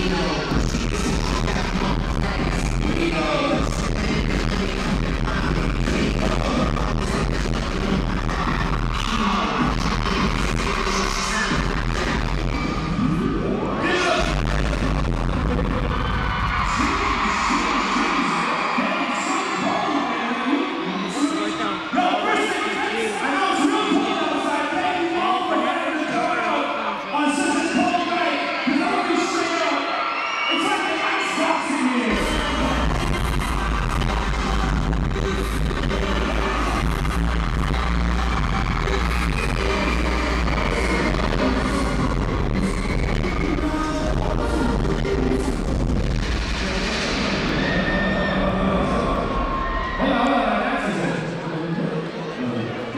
you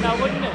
now, wouldn't it?